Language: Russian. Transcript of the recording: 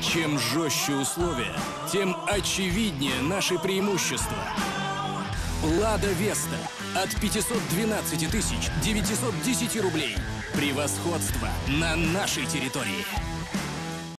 Чем жестче условия, тем очевиднее наши преимущества. «Лада Веста» от 512 910 рублей. Превосходство на нашей территории.